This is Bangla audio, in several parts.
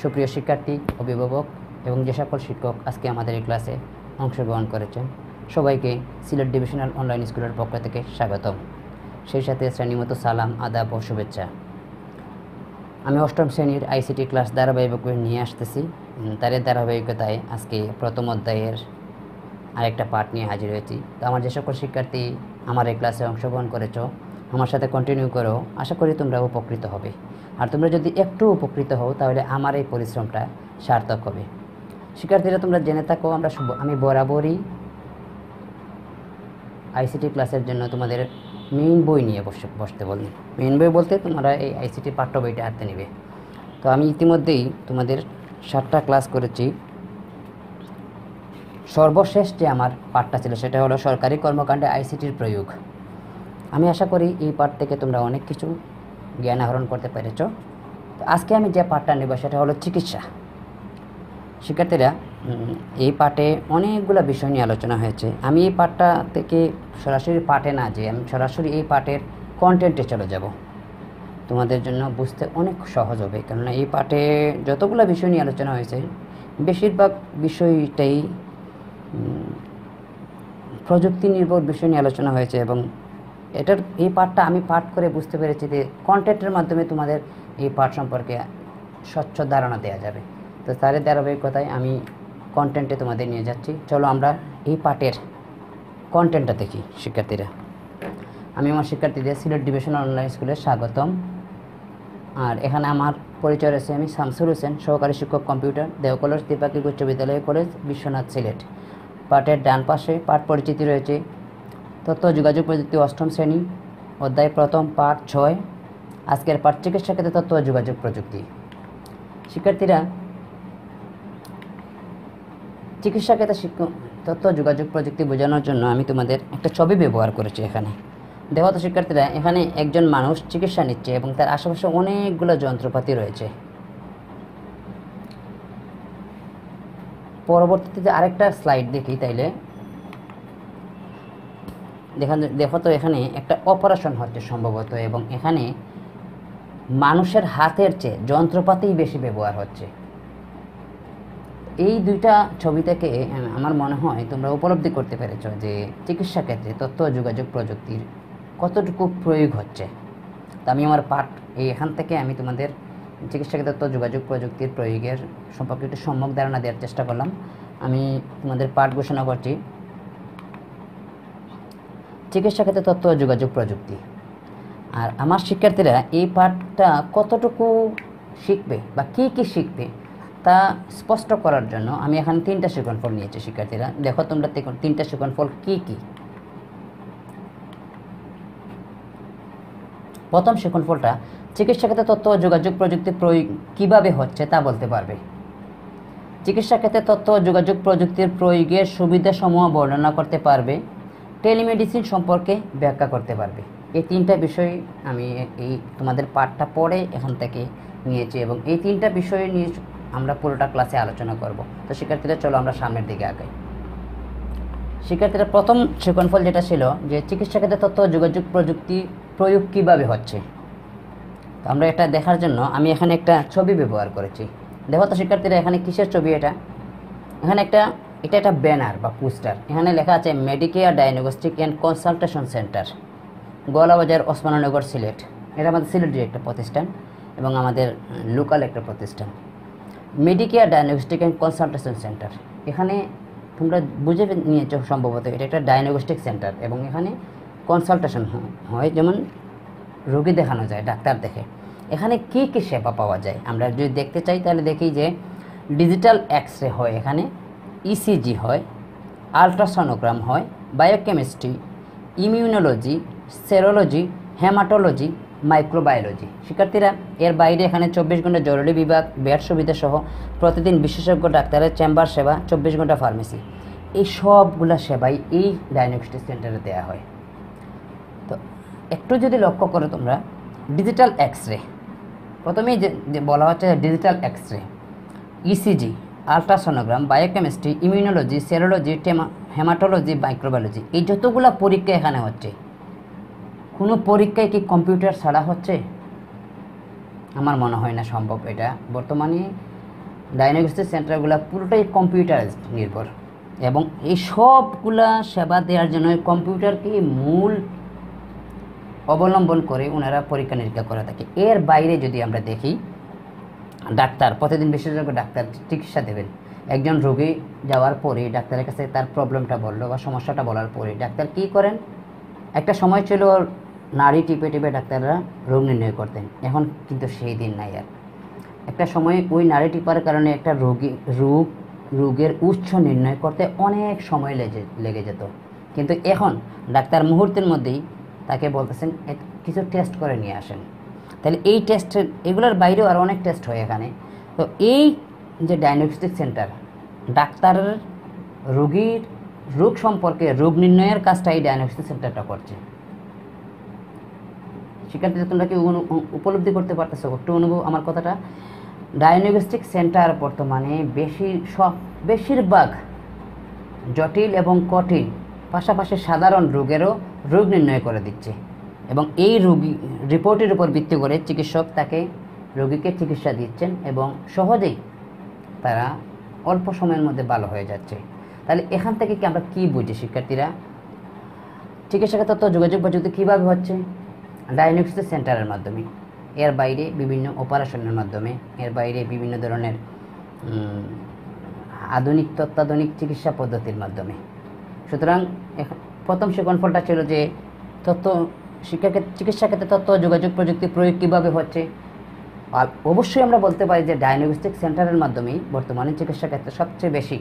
সুপ্রিয় শিক্ষার্থী, অভিভাবক এবং যে সকল শিক্ষক আজকে আমাদের এই ক্লাসে অংশগ্রহণ করেছেন, সবাইকে সিলেট ডিভিশনাল অনলাইন স্কুলের পক্ষ থেকে স্বাগতম। সেই সাথে শ্রেণীমতো সালাম, আদাব ও শুভেচ্ছা। আমি অষ্টম শ্রেণির আইসিটি ক্লাস ধারাবাহিকভাবে নিয়ে আসতেছি। তার ধারাবাহিকতায় আজকে প্রথম অধ্যায়ের আরেকটা পাঠ নিয়ে হাজির হয়েছি। তো আমার যে সকল শিক্ষার্থী আমার এই ক্লাসে অংশগ্রহণ করেছ, আমার সাথে কন্টিনিউ করো। আশা করি তোমরা উপকৃত হবে। আর তোমরা যদি একটু উপকৃত হও, তাহলে আমার এই পরিশ্রমটা সার্থক হবে। শিক্ষার্থীরা, তোমরা জেনে থাকো, আমরা আমি বরাবরই আইসিটি ক্লাসের জন্য তোমাদের মেইন বই নিয়ে বসে, বসতে বলি মেইন বই বলতে তোমরা এই আইসিটি পাঠ্য বইটা হাতে নেবে। তো আমি ইতিমধ্যেই তোমাদের সাতটা ক্লাস করেছি। সর্বশেষ যে আমার পাঠটা ছিল, সেটা হলো সরকারি কর্মকাণ্ডে আইসিটির প্রয়োগ। আমি আশা করি এই পাঠ থেকে তোমরা অনেক কিছু জ্ঞান আহরণ করতে পেরেছ। তো আজকে আমি যে পাঠটা নেব সেটা হলো চিকিৎসা। শিক্ষার্থীরা এই পাঠে অনেকগুলো বিষয় নিয়ে আলোচনা হয়েছে। আমি এই পাঠটা থেকে সরাসরি পাঠে না যে আমি সরাসরি এই পাঠের কন্টেন্টে চলে যাব। তোমাদের জন্য বুঝতে অনেক সহজ হবে, কেননা এই পাঠে যতগুলো বিষয় নিয়ে আলোচনা হয়েছে, বেশিরভাগ বিষয়টাই প্রযুক্তি নির্ভর বিষয় নিয়ে আলোচনা হয়েছে এবং এটার এই পাঠটা আমি পাঠ করে বুঝতে পেরেছি যে কন্টেন্টের মাধ্যমে তোমাদের এই পাঠ সম্পর্কে স্বচ্ছ ধারণা দেওয়া যাবে। তো তার ধারাবাহিকতায় আমি কন্টেন্টে তোমাদের নিয়ে যাচ্ছি। চলো আমরা এই পাঠের কন্টেন্টটা দেখি শিক্ষার্থীরা। আমি আমার শিক্ষার্থীদের সিলেট ডিভিশনাল অনলাইন স্কুলে স্বাগতম। আর এখানে আমার পরিচয় রয়েছে আমি শামসুল হোসেন, সহকারী শিক্ষক কম্পিউটার দেওকলর ত্রিপাক্ষিক উচ্চ বিদ্যালয় কলেজ, বিশ্বনাথ সিলেট। পাঠের ডান পাশে পাঠ পরিচিতি রয়েছে তথ্য যোগাযোগ প্রযুক্তি অষ্টম শ্রেণি, অধ্যায় প্রথম, পাঠ ছয়, আজকের পাঠ চিকিৎসা ক্ষেত্রে তথ্য যোগাযোগ প্রযুক্তি। শিক্ষার্থীরা, চিকিৎসা ক্ষেত্রে তথ্য যোগাযোগ প্রযুক্তি বোঝানোর জন্য আমি তোমাদের একটা ছবি ব্যবহার করেছি এখানে। দেখো তো শিক্ষার্থীরা, এখানে একজন মানুষ চিকিৎসা নিচ্ছে এবং তার আশেপাশে অনেকগুলো যন্ত্রপাতি রয়েছে। পরবর্তীতে আরেকটা স্লাইড দেখি তাইলে। দেখা দেখো তো এখানে একটা অপারেশন হচ্ছে সম্ভবত এবং এখানে মানুষের হাতের চেয়ে যন্ত্রপাতিই বেশি ব্যবহার হচ্ছে। এই দুইটা ছবি থেকে আমার মনে হয় তোমরা উপলব্ধি করতে পেরেছ যে চিকিৎসা ক্ষেত্রে তথ্য, যোগাযোগ প্রযুক্তির কতটুকু প্রয়োগ হচ্ছে। তা আমি আমার পাঠ এখান থেকে আমি তোমাদের চিকিৎসা ক্ষেত্রে তথ্য, যোগাযোগ প্রযুক্তির প্রয়োগের সম্পর্কে একটু সম্যক ধারণা দেওয়ার চেষ্টা করলাম। আমি তোমাদের পাঠ ঘোষণা করছি। চিকিৎসা ক্ষেত্রে তথ্য যোগাযোগ প্রযুক্তি। আর আমার শিক্ষার্থীরা এই পাঠটা কতটুকু শিখবে বা কি কি শিখবে তা স্পষ্ট করার জন্য আমি এখানে তিনটা শিকন ফল নিয়েছি শিক্ষার্থীরা। দেখো তোমরা তিনটা শিকন ফল কি কি। প্রথম শিকন ফলটা, চিকিৎসা ক্ষেত্রে তথ্য যোগাযোগ প্রযুক্তি প্রয়োগ কীভাবে হচ্ছে তা বলতে পারবে। চিকিৎসা ক্ষেত্রে তথ্য যোগাযোগ প্রযুক্তির প্রয়োগের সুবিধাসমূহ বর্ণনা করতে পারবে। টেলিমেডিসিন সম্পর্কে ব্যাখ্যা করতে পারবে। এই তিনটা বিষয় আমি এই তোমাদের পাঠটা পড়ে এখান থেকে নিয়েছি এবং এই তিনটা বিষয় নিয়ে আমরা পুরোটা ক্লাসে আলোচনা করব। তো শিক্ষার্থীরা, চলো আমরা সামনের দিকে আগাই। শিক্ষার্থীরা, প্রথম ফল যেটা ছিল যে চিকিৎসা ক্ষেত্রে তথ্য, যোগাযোগ প্রযুক্তি প্রয়োগ কীভাবে হচ্ছে? তো আমরা এটা দেখার জন্য আমি এখানে একটা ছবি ব্যবহার করেছি। দেখো তো শিক্ষার্থীরা, এখানে কিসের ছবি এটা? এখানে একটা এটা একটা ব্যানার বা পোস্টার এখানে লেখা আছে Medicare diagnostic and consultation centre Goalabazar Osmannagar Sylhet. এটা আমাদের সিলেটের একটা প্রতিষ্ঠান এবং আমাদের লোকাল একটা প্রতিষ্ঠান। Medicare diagnostic and consultation centre এখানে তোমরা বুঝে নিয়েছো সম্ভবত এটা একটা ডায়াগনস্টিক সেন্টার এবং এখানে কনসালটেশন হয়। যেমন রোগী দেখানো যায়, ডাক্তার দেখে। এখানে কি কি সেবা পাওয়া যায়? আমরা যদি দেখতে চাই তাহলে দেখি যে ডিজিটাল এক্স রে হয় এখানে। ইসিজি হয় আলট্রাসনোগ্রাম হয় biochemistry immunology serology haematology microbiology শিক্ষার্থীরা, এর বাইরে এখানে চব্বিশ ঘণ্টা জরুরি বিভাগ বেড সুবিধা সহ প্রতিদিন বিশেষজ্ঞ, ডাক্তারের চেম্বার সেবা, চব্বিশ ঘণ্টা ফার্মেসি। এই সবগুলা সেবাই এই ডায়াগনস্টিক সেন্টারে দেওয়া হয়। তো একটু যদি লক্ষ্য করো তোমরা ডিজিটাল এক্স রে প্রথমেই যে বলা হচ্ছে digital X ray ECG ultrasonogram biochemistry immunology serology haematology microbiology এই যতগুলো পরীক্ষা এখানে হচ্ছে, কোনো পরীক্ষায় কি কম্পিউটার ছাড়া হচ্ছে? আমার মনে হয় না সম্ভব এটা। বর্তমানে ডায়াগনস্টিক সেন্টারগুলো পুরোটাই কম্পিউটার নির্ভর। এবং এই সবগুলা সেবা দেওয়ার জন্য কম্পিউটারকে মূল অবলম্বন করে ওনারা পরীক্ষা নিরীক্ষা করে থাকে। এর বাইরে যদি আমরা দেখি ডাক্তার, প্রতিদিন বিশেষজ্ঞ ডাক্তার চিকিৎসা দেবেন। একজন রোগী যাওয়ার পরে ডাক্তারের কাছে তার প্রবলেমটা বলল বা সমস্যাটা বলার পরে ডাক্তার কী করেন? একটা সময় ছিল নাড়ি টিপে টিপে ডাক্তাররা রোগ নির্ণয় করতেন, এখন কিন্তু সেই দিন নাই আর। একটা সময় ওই নাড়ি টিপার কারণে একটা রোগী, রোগ, রোগের উৎস নির্ণয় করতে অনেক সময় লেগে লেগে যেত। কিন্তু এখন ডাক্তার মুহূর্তের মধ্যেই তাকে বলতেছেন, "এ- কিছু টেস্ট করে নিয়ে আসেন। তাহলে এই টেস্টের এগুলোর বাইরেও আরও অনেক টেস্ট হয় এখানে। তো এই যে ডায়াগনস্টিক সেন্টার ডাক্তারের রোগীর, রোগ সম্পর্কে রোগ নির্ণয়ের কাজটা এই ডায়াগনস্টিক সেন্টারটা করছে। শিক্ষার্থীরা তোমরা কি উপলব্ধি করতে পারতেছো? একটু অনুভব, আমার কথাটা। ডায়াগনস্টিক সেন্টার বর্তমানে বেশি, সব, বেশিরভাগ জটিল এবং কঠিন, পাশাপাশি সাধারণ রোগেরও রোগ নির্ণয় করে দিচ্ছে। এবং এই রোগী রিপোর্টের উপর ভিত্তি করে চিকিৎসক তাকে রোগীকে চিকিৎসা দিচ্ছেন এবং সহজেই তারা অল্প সময়ের মধ্যে ভালো হয়ে যাচ্ছে। তাহলে এখান থেকে কি আমরা কী বুঝি, শিক্ষার্থীরা? চিকিৎসা তথ্য, যোগাযোগ প্রযুক্তি কীভাবে হচ্ছে? ডায়াগনস্টিক সেন্টারের মাধ্যমে, এর বাইরে বিভিন্ন অপারেশনের মাধ্যমে, এর বাইরে বিভিন্ন ধরনের আধুনিক, তত্ত্বাধুনিক চিকিৎসা পদ্ধতির মাধ্যমে। সুতরাং প্রথম সেকন্ড ফলটা ছিল যে তথ্য শিক্ষাক্ষেত্রে চিকিৎসা ক্ষেত্রে তথ্য, যোগাযোগ প্রযুক্তি প্রয়োগ কীভাবে হচ্ছে? আর অবশ্যই আমরা বলতে পারি যে ডায়াগনস্টিক সেন্টারের মাধ্যমেই বর্তমানে চিকিৎসা ক্ষেত্রে সবচেয়ে বেশি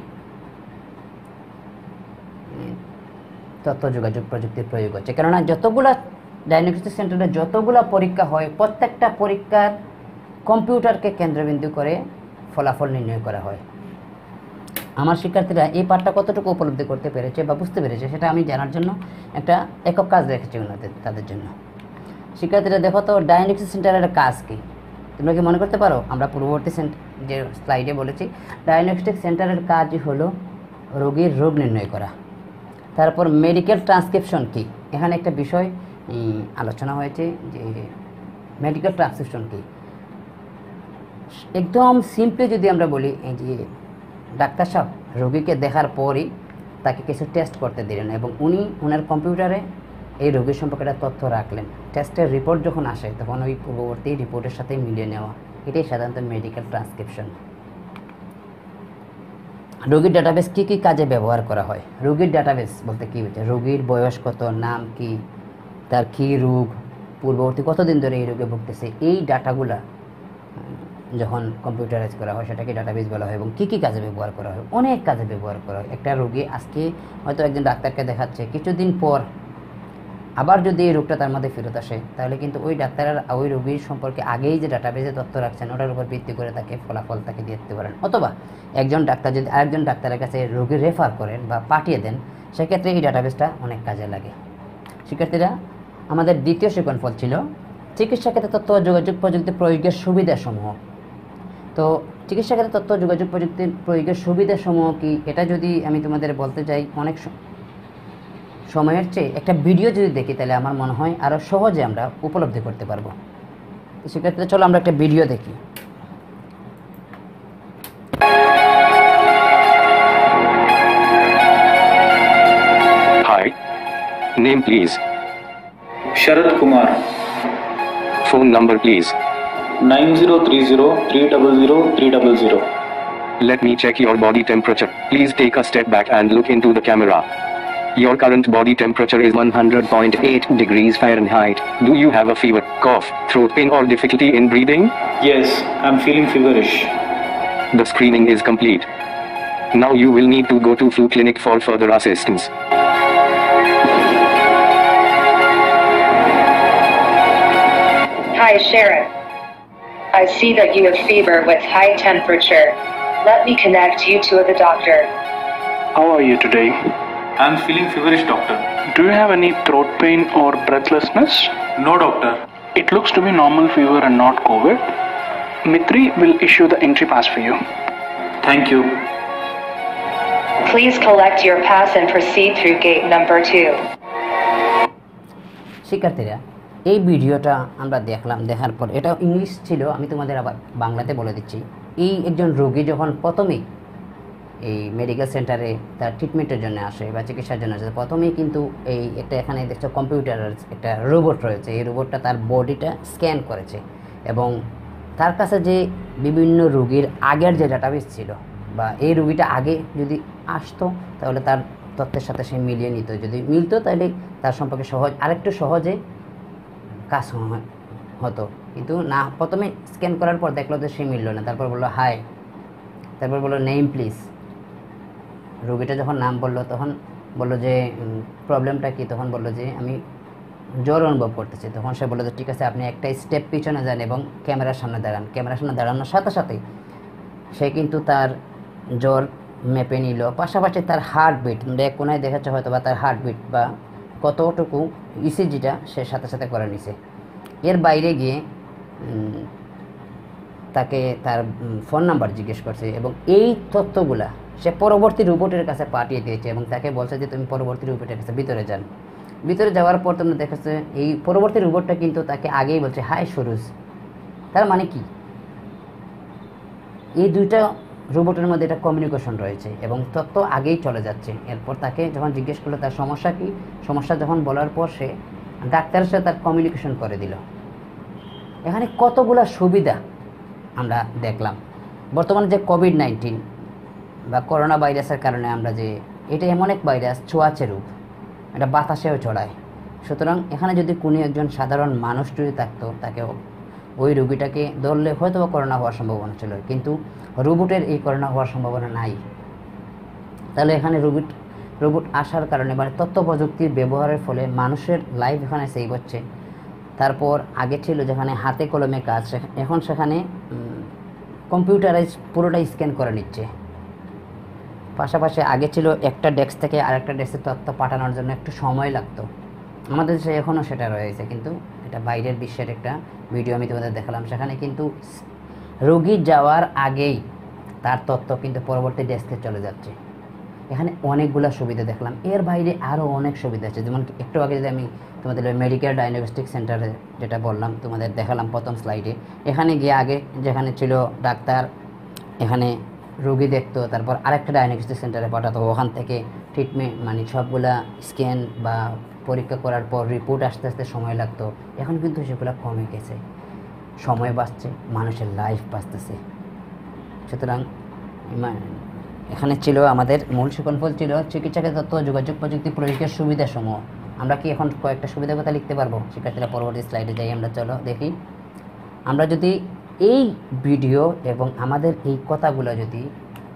তথ্য, যোগাযোগ প্রযুক্তির প্রয়োগ হচ্ছে। কেননা যতগুলা ডায়াগনস্টিক সেন্টারে যতগুলা পরীক্ষা হয়, প্রত্যেকটা পরীক্ষার কম্পিউটারকে কেন্দ্রবিন্দু করে ফলাফল নির্ণয় করা হয়। আমার শিক্ষার্থীরা এই পাঠটা কতটুকু উপলব্ধি করতে পেরেছে বা বুঝতে পেরেছে সেটা আমি জানার জন্য একটা একক কাজ রেখেছি ওনাদের, তাদের জন্য। শিক্ষার্থীরা দেখো তো ডায়াগনস্টিক সেন্টারের কাজ কী? তোমরা কি মনে করতে পারো? আমরা পূর্ববর্তী যে স্লাইডে বলেছি ডায়াগনস্টিক সেন্টারের কাজ হলো রোগীর রোগ নির্ণয় করা। তারপর মেডিকেল ট্রান্সক্রিপশন কি? এখানে একটা বিষয় আলোচনা হয়েছে যে মেডিকেল ট্রান্সক্রিপশন কি? একদম সিম্পলি যদি আমরা বলি যে ডাক্তার সাহেব রোগীকে দেখার পরই তাকে কিছু টেস্ট করতে দিলেন এবং উনি ওনার কম্পিউটারে এই রোগীর সম্পর্কে একটা তথ্য রাখলেন। টেস্টের রিপোর্ট যখন আসে, তখন ওই পূর্ববর্তী রিপোর্টের সাথে মিলিয়ে নেওয়া। এটাই সাধারণত মেডিকেল ট্রান্সক্রিপশন রোগীর ডাটাবেস কী কী কাজে ব্যবহার করা হয়? রোগীর ডাটাবেস বলতে কী হচ্ছে? রোগীর বয়স কত, নাম কি, তার কী রোগ, পূর্ববর্তী কতদিন ধরে এই রোগে ভুগতেছে, এই ডাটাগুলা যখন কম্পিউটারাইজ করা হয়, সেটাকে ডাটাবেস বলা হয় এবং কী কী কাজে ব্যবহার করা হয়, অনেক কাজে ব্যবহার করা হয়। একটা রোগী আজকে হয়তো একজন ডাক্তারকে দেখাচ্ছে, কিছুদিন পর আবার যদি এই রোগটা তার মধ্যে ফেরত আসে, তাহলে কিন্তু ওই ডাক্তারের, ওই রোগীর সম্পর্কে আগেই যে ডাটাবেসে তথ্য রাখছেন, ওটার উপর ভিত্তি করে তাকে ফলাফল তাকে দিয়ে দিতে পারেন। অথবা একজন ডাক্তার যদি আরেকজন ডাক্তারের কাছে রোগী রেফার করেন বা পাঠিয়ে দেন, সেক্ষেত্রে এই ডাটাবেসটা অনেক কাজে লাগে। শিক্ষার্থীরা, আমাদের দ্বিতীয় শিকন ফল ছিল চিকিৎসা ক্ষেত্রে তথ্য যোগাযোগ প্রযুক্তি প্রয়োগের সুবিধাসমূহ। তো চিকিৎসা ক্ষেত্রে তথ্য যোগাযোগ প্রযুক্তির প্রয়োগের সুবিধাসমূহ কি এটা যদি আমি তোমাদের বলতে চাই অনেক সময়ের চেয়ে একটা ভিডিও যদি দেখি তাহলে আমার মনে হয় আরও সহজে আমরা উপলব্ধি করতে পারব তো সেক্ষেত্রে চলো আমরা একটা ভিডিও দেখি. Name please. Sharad Kumar, Phone number please. 9030-300-300. Let me check your body temperature. Please take a step back and look into the camera. Your current body temperature is 100.8 degrees Fahrenheit. Do you have a fever, cough, throat pain or difficulty in breathing? Yes, I'm feeling feverish. The screening is complete. Now you will need to go to flu clinic for further assistance. Hi, Sharon. I see that you have fever with high temperature. Let me connect you to the doctor. How are you today? I'm feeling feverish, doctor. Do you have any throat pain or breathlessness? No, doctor. It looks to be normal fever and not COVID. Mitri will issue the entry pass for you. Thank you. Please collect your pass and proceed through gate number two. She. এই ভিডিওটা আমরা দেখলাম, দেখার পর। এটা ইংলিশ ছিল, আমি তোমাদের আবার বাংলাতে বলে দিচ্ছি। এই একজন রোগী যখন প্রথমেই এই মেডিকেল সেন্টারে তার ট্রিটমেন্টের জন্য আসে বা চিকিৎসার জন্য আসে, প্রথমেই কিন্তু এই একটা এখানে দেখছ কম্পিউটার একটা রোবট রয়েছে। এই রোবটটা তার বডিটা স্ক্যান করেছে এবং তার কাছে যে বিভিন্ন রোগীর আগের যে ডাটাবেস ছিল বা এই রোগীটা আগে যদি আসতো, তাহলে তার তথ্যের সাথে সে মিলিয়ে নিত। যদি মিলতো, তাহলে তার সম্পর্কে সহজ, আরেকটু সহজে কাজ হতো। কিন্তু না, প্রথমে স্ক্যান করার পর দেখল যে সে মিললো না। তারপর বলল হাই তারপর বলল নেম প্লিজ রোগীটা যখন নাম বলল, তখন বলল যে প্রবলেমটা কি? তখন বলল যে, আমি জ্বর অনুভব করতেছি। তখন সে বলল যে, ঠিক আছে, আপনি একটা স্টেপ পিছনে যান এবং ক্যামেরার সামনে দাঁড়ান। ক্যামেরার সামনে দাঁড়ানোর সাথে সাথেই সে কিন্তু তার জ্বর মেপে নিল। পাশাপাশি তার হার্টবিট তোমরা কোনায় দেখাচ্ছে হয়তো বা তার হার্টবিট বা কতটুকু ইসিজিটা সে সাথে সাথে করে নিছে। এর বাইরে গিয়ে তাকে তার ফোন নাম্বার জিজ্ঞেস করছে এবং এই তথ্যগুলা সে পরবর্তী রোবটের কাছে পাঠিয়ে দিয়েছে এবং তাকে বলছে যে, তুমি পরবর্তী রোবটের কাছে ভিতরে যান। ভিতরে যাওয়ার পর তোমরা দেখেছে, এই পরবর্তী রোবটটা কিন্তু তাকে আগেই বলছে, হাই সুরুজ। তার মানে কি? এই দুইটা রোবটের মধ্যে একটা কমিউনিকেশন রয়েছে এবং তথ্য আগেই চলে যাচ্ছে। এরপর তাকে যখন জিজ্ঞেস করল, তার সমস্যা কি? সমস্যা যখন বলার পর সে ডাক্তারের সাথে তার কমিউনিকেশন করে দিল। এখানে কতগুলা সুবিধা আমরা দেখলাম। বর্তমানে যে কোভিড নাইন্টিন বা করোনা ভাইরাসের কারণে আমরা যে, এটা এমন এক ভাইরাস, ছোঁয়াচে রূপ। এটা বাতাসেও চড়ায় সুতরাং এখানে যদি কোনো একজন সাধারণ মানুষ যদি থাকতো তাকে ওই রোগীটাকে ধরলে হয়তো করোনা হওয়ার সম্ভাবনা ছিল, কিন্তু রোবটের এই করোনা হওয়ার সম্ভাবনা নাই। তাহলে এখানে রোবট রোবট আসার কারণে মানে তথ্য প্রযুক্তির ব্যবহারের ফলে মানুষের লাইফ এখানে সেভ হচ্ছে। তারপর আগে ছিল যেখানে হাতে কলমে কাজ এখন সেখানে কম্পিউটারাইজ পুরোটাই স্ক্যান করে নিচ্ছে। পাশাপাশি আগে ছিল একটা ডেস্ক থেকে আরেকটা ডেস্কের তথ্য পাঠানোর জন্য একটু সময় লাগতো। আমাদের দেশে এখনও সেটা রয়েছে, কিন্তু এটা বাইরের বিশ্বের একটা ভিডিও আমি তোমাদের দেখালাম। সেখানে কিন্তু রোগী যাওয়ার আগেই তার তথ্য কিন্তু পরবর্তী ডেস্কে চলে যাচ্ছে। এখানে অনেকগুলো সুবিধা দেখলাম। এর বাইরে আরও অনেক সুবিধা আছে। যেমন একটু আগে যদি আমি তোমাদের মেডিকেল ডায়াগনস্টিক সেন্টারে যেটা বললাম, তোমাদের দেখালাম প্রথম স্লাইডে এখানে গিয়ে আগে যেখানে ছিল ডাক্তার, এখানে রোগী দেখতো, তারপর আরেকটা ডায়াগনস্টিক সেন্টারে পাঠাতো। ওখান থেকে ট্রিটমেন্ট মানে সবগুলা স্ক্যান বা পরীক্ষা করার পর রিপোর্ট আসতে আসতে সময় লাগতো। এখন কিন্তু সেগুলো কমে গেছে। সময় বাঁচছে, মানুষের লাইফ বাঁচতেছে। সুতরাং এখানে ছিল আমাদের মূল সুকল্পল ছিল চিকিৎসাকে তথ্য, যোগাযোগ প্রযুক্তি, প্রয়োগের সুবিধাসমূহ। আমরা কি এখন কয়েকটা সুবিধার কথা লিখতে পারব? শিক্ষার্থীরা, পরবর্তী স্লাইডে যাই, আমরা চলো দেখি। আমরা যদি এই ভিডিও এবং আমাদের এই কথাগুলো যদি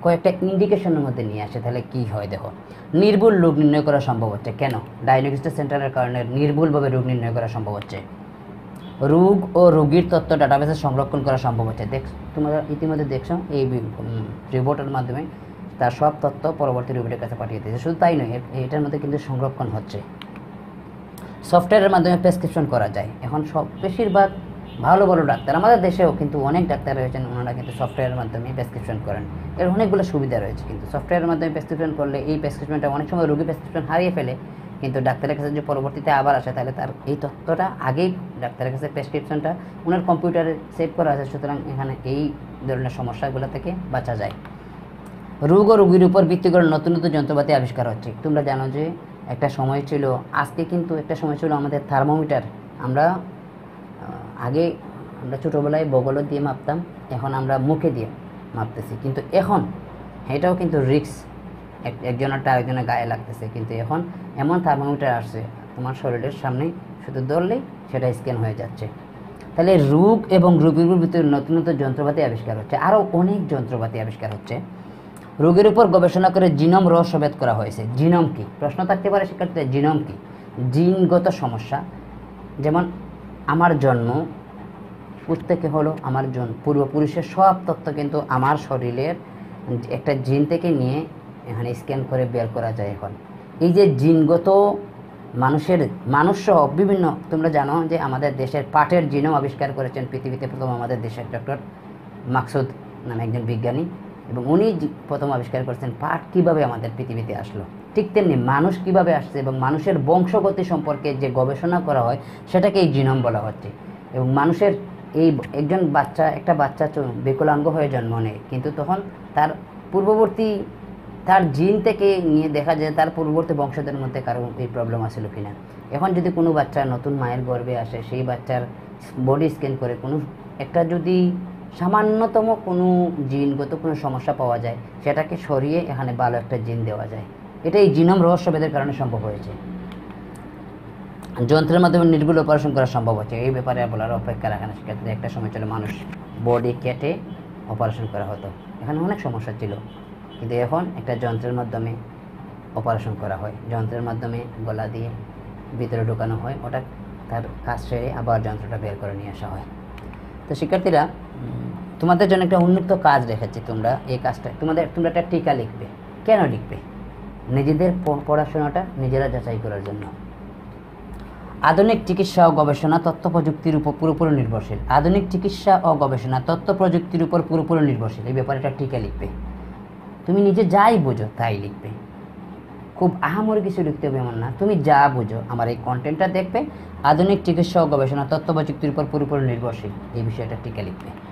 কয়েকটা ইন্ডিকেশনের মধ্যে নিয়ে আসে, তাহলে কি হয় দেখো? নির্ভুল রোগ নির্ণয় করা সম্ভব হচ্ছে কেন? ডায়াগনস্টিক সেন্টারের কারণে নির্ভুলভাবে রোগ নির্ণয় করা সম্ভব হচ্ছে। রোগ ও রোগীর তথ্য ডাটাবেসে সংরক্ষণ করা সম্ভব হচ্ছে। দেখ, তোমরা ইতিমধ্যে দেখছ, এই রিপোর্টের মাধ্যমে তার সব তথ্য পরবর্তী রোগীর কাছে পাঠিয়ে দিয়েছে। শুধু তাই নয় এটার মধ্যে কিন্তু সংরক্ষণ হচ্ছে। সফটওয়্যারের মাধ্যমে প্রেসক্রিপশন করা যায়। এখন সব, বেশিরভাগ ভালো ভালো ডাক্তার। আমাদের দেশেও কিন্তু অনেক ডাক্তার রয়েছেন, ওনারা কিন্তু সফটওয়্যারের মাধ্যমে প্রেসক্রিপশন করেন। এর অনেকগুলো সুবিধা রয়েছে কিন্তু সফটওয়্যারের মাধ্যমে প্রেসক্রিপশন করলে এই প্রেসক্রিপশনটা অনেক সময় রোগী প্রেসক্রিপশন হারিয়ে ফেলে, কিন্তু ডাক্তারের কাছে যদি পরবর্তীতে আবার আসে, তাহলে তার এই তথ্যটা আগেই ডাক্তারের কাছে প্রেসক্রিপশনটা ওনার কম্পিউটারে সেভ করা আছে। সুতরাং এখানে এই ধরনের সমস্যাগুলো থেকে বাঁচা যায়। রোগ ও রোগীর উপর ভিত্তি করে নতুন নতুন যন্ত্রপাতি আবিষ্কার হচ্ছে। তোমরা জানো যে একটা সময় ছিল, আজকে কিন্তু একটা সময় ছিল আমাদের থার্মোমিটার আমরা আগে আমরা ছোটোবেলায় বগলও দিয়ে মাপতাম, এখন আমরা মুখে দিয়ে মাপতেছি। কিন্তু এখন এটাও কিন্তু রিক্স একজনেরটা আরেকজনের গায়ে লাগতেছে। কিন্তু এখন এমন থার্মোমিটার আসছে, তোমার শরীরের সামনে শুধু ধরলেই সেটা স্ক্যান হয়ে যাচ্ছে। তাহলে রোগ এবং রোগীর ভিতরে নতুন নতুন যন্ত্রপাতি আবিষ্কার হচ্ছে, আরও অনেক যন্ত্রপাতি আবিষ্কার হচ্ছে। রোগের উপর গবেষণা করে জিনোম রহস্যভেদ করা হয়েছে। জিনোম কি? প্রশ্ন থাকতে পারে শিক্ষার্থীদের, জিনোম কি? জিনগত সমস্যা, যেমন আমার জন্ম প্রত্যেকে হলো আমার জন পূর্বপুরুষের সব তথ্য কিন্তু আমার শরীরের একটা জিন থেকে নিয়ে এখানে স্ক্যান করে বের করা যায় এখন। এই যে জিনগত মানুষের মানুষ সহ বিভিন্ন, তোমরা জানো যে আমাদের দেশের পাটের জিনও আবিষ্কার করেছেন পৃথিবীতে প্রথম আমাদের দেশের ডক্টর মাকসুদ নামে একজন বিজ্ঞানী। এবং উনি প্রথম আবিষ্কার করেছেন পাট কীভাবে আমাদের পৃথিবীতে আসলো। ঠিক তেমনি মানুষ কীভাবে আসছে এবং মানুষের বংশগতি সম্পর্কে যে গবেষণা করা হয় সেটাকে এই জিনোম বলা হচ্ছে। এবং মানুষের এই একজন বাচ্চা, একটা বাচ্চা বিকলাঙ্গ হয়ে জন্ম নেয়। কিন্তু তখন তার পূর্ববর্তী, তার জিন থেকে নিয়ে দেখা যায় তার পূর্ববর্তী বংশদের মধ্যে কারও এই প্রবলেম আসছিল কিনা। এখন যদি কোনো বাচ্চা নতুন মায়ের গর্ভে আসে, সেই বাচ্চার বডি স্ক্যান করে কোনো, একটা যদি সামান্যতম কোনো জিনগত কোনো সমস্যা পাওয়া যায়, সেটাকে সরিয়ে এখানে ভালো একটা জিন দেওয়া যায়। এটা এই জিনোম রহস্যভেদের কারণে সম্ভব হয়েছে। যন্ত্রের মাধ্যমে নির্ভুল অপারেশন করা সম্ভব হচ্ছে। এই ব্যাপারে বলার অপেক্ষা রাখে না সেক্ষেত্রে একটা সময় ছিল মানুষ বডি কেটে অপারেশন করা হতো। এখানে অনেক সমস্যা ছিল। কিন্তু এখন একটা যন্ত্রের মাধ্যমে অপারেশন করা হয়। যন্ত্রের মাধ্যমে গলা দিয়ে ভিতরে ঢোকানো হয়। ওটা তার কাজ সেরে আবার যন্ত্রটা বের করে নিয়ে আসা হয়। তো শিক্ষার্থীরা তোমাদের জন্য একটা উন্মুক্ত কাজ রেখেছি তোমরা এই কাজটা। তোমাদের, তোমরা একটা টিকা লিখবে। কেন লিখবে? নিজেদের পড়াশোনাটা নিজেরা যাচাই করার জন্য। আধুনিক চিকিৎসা ও গবেষণা তথ্য প্রযুক্তির উপর পুরোপুরি নির্ভরশীল। আধুনিক চিকিৎসা ও গবেষণা তথ্য প্রযুক্তির উপর পুরোপুরি নির্ভরশীল। এই ব্যাপারে একটা টিকা লিখবে। তুমি নিজে যাই বোঝো, তাই লিখবে। খুব আহামরি কিছু লিখতে হবে এমন না। তুমি যা বোঝো, আমার এই কন্টেন্টটা দেখবে। আধুনিক চিকিৎসা ও গবেষণা তথ্য প্রযুক্তির উপর পুরোপুরি নির্ভরশীল। এই বিষয়টা টিকা লিখবে।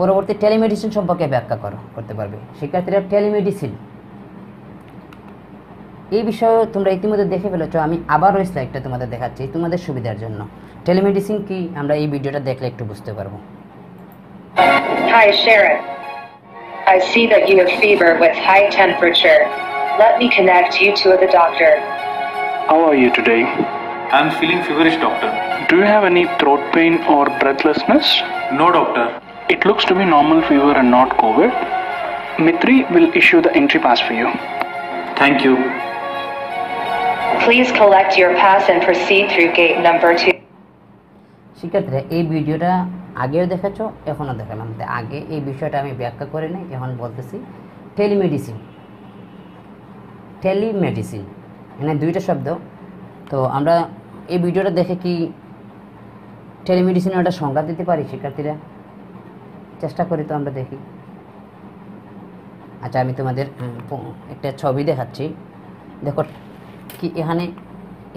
পরবর্তী টেলিমেডিসিন সম্পর্কে ব্যাখ্যা করো করতে পারবে শিক্ষার্থীরা টেলিমেডিসিন এই বিষয়ে তোমরা ইতিমধ্যে দেখে ফেলেছো আমি আবার ওই স্লাইডটা তোমাদের দেখাচ্ছি তোমাদের সুবিধার জন্য টেলিমেডিসিন কি আমরা এই ভিডিওটা দেখলে একটু বুঝতে পারব Hi, Sharon. I see that you have fever with high temperature. Let me connect you to the doctor. How are you today? I'm feeling feverish, doctor. Do you have any throat pain or breathlessness? No, doctor. It looks to be normal fever and not COVID. Mitri will issue the entry pass for you. Thank you. Please collect your pass and proceed through gate number two. শিক্ষার্থীরা এই ভিডিওটা আগেও দেখাচ্ছ এখনও দেখালাম তো আগে এই বিষয়টা আমি ব্যাখ্যা করে নিই এখন বলতেছি টেলিমেডিসিন টেলিমেডিসিন এখানে দুইটা শব্দ তো আমরা এই ভিডিওটা দেখে কি টেলিমেডিসিনের একটা সংজ্ঞা দিতে পারি শিক্ষার্থীরা চেষ্টা করি তো আমরা দেখি। আচ্ছা আমি তোমাদের একটা ছবি দেখাচ্ছি। দেখো কি এখানে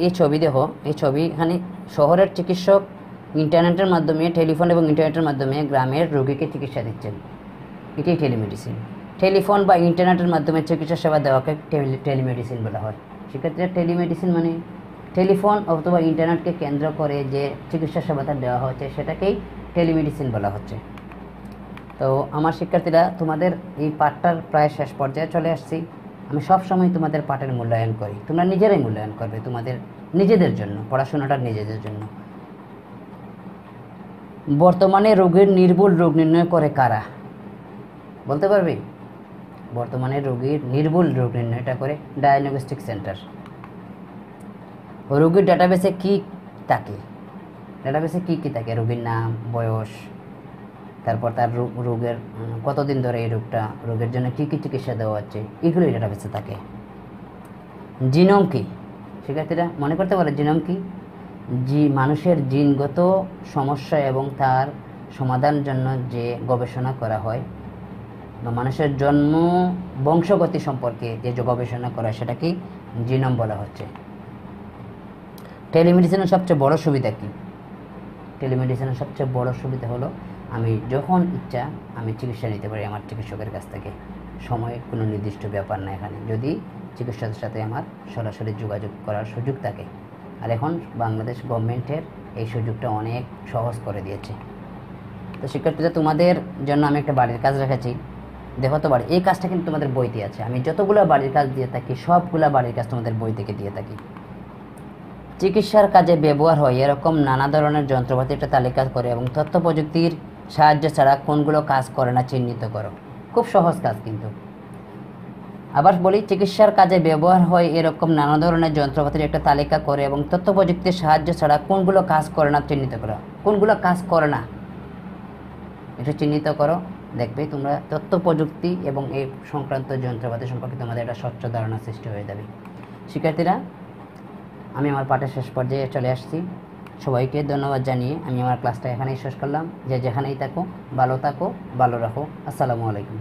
এই ছবি দেখো এই ছবি এখানে শহরের চিকিৎসক ইন্টারনেটের মাধ্যমে টেলিফোন এবং ইন্টারনেটের মাধ্যমে গ্রামের রোগীকে চিকিৎসা দিচ্ছেন। এটাই টেলিমেডিসিন টেলিফোন বা ইন্টারনেটের মাধ্যমে চিকিৎসা সেবা দেওয়াকে টেলিমেডিসিন বলা হয়। সেক্ষেত্রে টেলিমেডিসিন মানে টেলিফোন অথবা ইন্টারনেটকে কেন্দ্র করে যে চিকিৎসা সেবাটা দেওয়া হচ্ছে সেটাকেই টেলিমেডিসিন বলা হচ্ছে। তো আমার শিক্ষার্থীরা, তোমাদের এই পাঠটার প্রায় শেষ পর্যায়ে চলে আসছি। আমি সব সময় তোমাদের পাঠের মূল্যায়ন করি। তোমরা নিজেরাই মূল্যায়ন করবে তোমাদের, নিজেদের জন্য, পড়াশোনাটা নিজেদের জন্য। বর্তমানে রোগীর নির্ভুল রোগ নির্ণয় করে কারা? বলতে পারবে? বর্তমানে রোগীর নির্ভুল রোগ নির্ণয়টা করে ডায়াগনস্টিক সেন্টার রোগীর ডাটাবেসে কি থাকে? ডাটাবেসে কি কি থাকে? রোগীর নাম, বয়স তারপর তার রোগের কতদিন ধরে এই রোগটা, রোগের জন্য কী কী চিকিৎসা দেওয়া হচ্ছে, এগুলোই ডাটাবেসে থাকে। জিনোম কি? শিক্ষার্থীরা মনে করতে পারে জিনোম কি? জি, মানুষের জিনগত সমস্যা এবং তার সমাধানের জন্য যে গবেষণা করা হয়, বা মানুষের জন্ম বংশগতি সম্পর্কে যে গবেষণা করা হয় সেটাকে জিনোম বলা হচ্ছে। টেলিমেডিসিনের সবচেয়ে বড় সুবিধা কী? টেলিমেডিসিনের সবচেয়ে বড় সুবিধা হলো আমি যখন ইচ্ছা আমি চিকিৎসা নিতে পারি আমার চিকিৎসকের কাছ থেকে। সময় কোনো নির্দিষ্ট ব্যাপার না এখানে। যদি চিকিৎসকের সাথে আমার সরাসরি যোগাযোগ করার সুযোগ থাকে। আর এখন বাংলাদেশ গভর্নমেন্টের এই সুযোগটা অনেক সহজ করে দিয়েছে। তো শিক্ষার্থীরা, তোমাদের জন্য আমি একটা বাড়ির কাজ রেখেছি। দেখো তো বাড়ি, এই কাজটা কিন্তু তোমাদের বইতে আছে। আমি যতগুলো বাড়ির কাজ দিয়ে থাকি, সবগুলো বাড়ির কাজ তোমাদের বই থেকে দিয়ে থাকি। চিকিৎসার কাজে ব্যবহার হয় এরকম নানা ধরনের যন্ত্রপাতি, একটা তালিকা করে এবং তথ্য প্রযুক্তির সাহায্য ছাড়া কোনগুলো কাজ করে না চিহ্নিত করো। খুব সহজ কাজ কিন্তু। আবার বলি, চিকিৎসার কাজে ব্যবহার হয় এরকম নানা ধরনের যন্ত্রপাতির একটা তালিকা করে এবং তথ্য প্রযুক্তির সাহায্য ছাড়া কোনগুলো কাজ করে না চিহ্নিত করো। কোনগুলো কাজ করে না, একটু চিহ্নিত করো। দেখবে তোমরা তথ্য প্রযুক্তি এবং এই সংক্রান্ত যন্ত্রপাতি সম্পর্কে তোমাদের একটা স্বচ্ছ ধারণা সৃষ্টি হয়ে যাবে। শিক্ষার্থীরা, আমি আমার পাঠের শেষ পর্যায়ে চলে আসছি। সবাইকে ধন্যবাদ জানিয়ে আমি আমার ক্লাসটা এখানেই শেষ করলাম। যে যেখানেই থাকো, ভালো থাকো, ভালো রাখো। আসসালামু আলাইকুম।